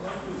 Unless they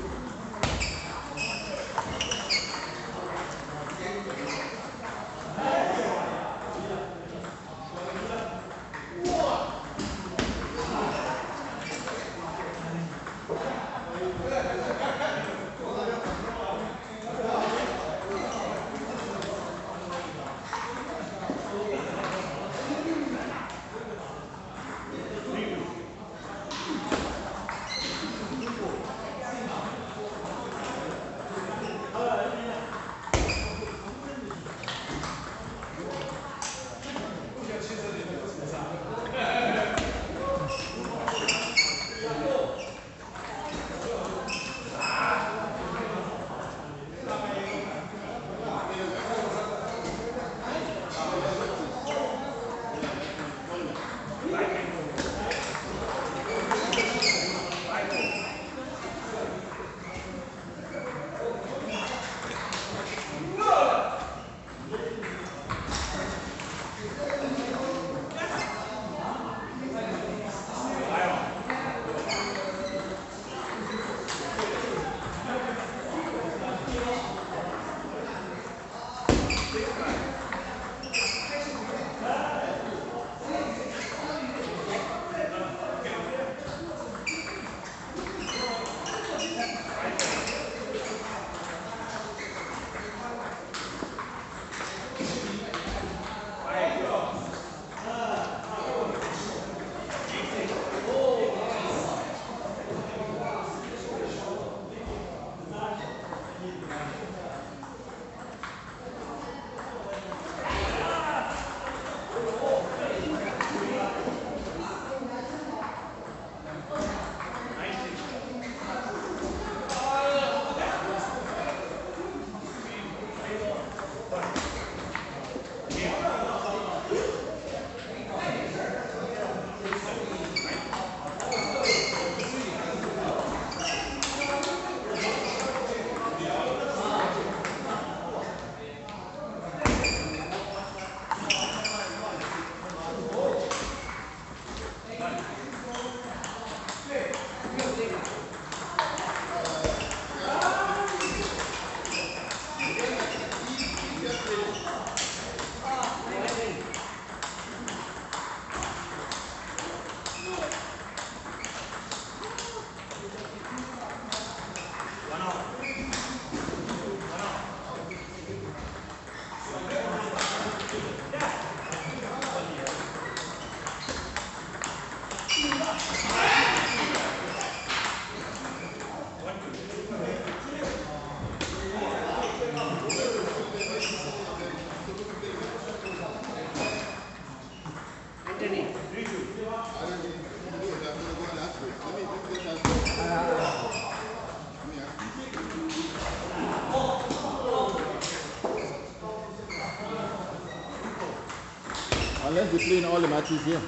play in all the matches here.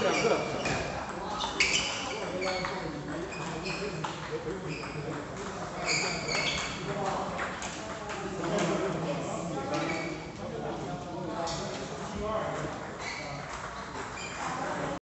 그러면은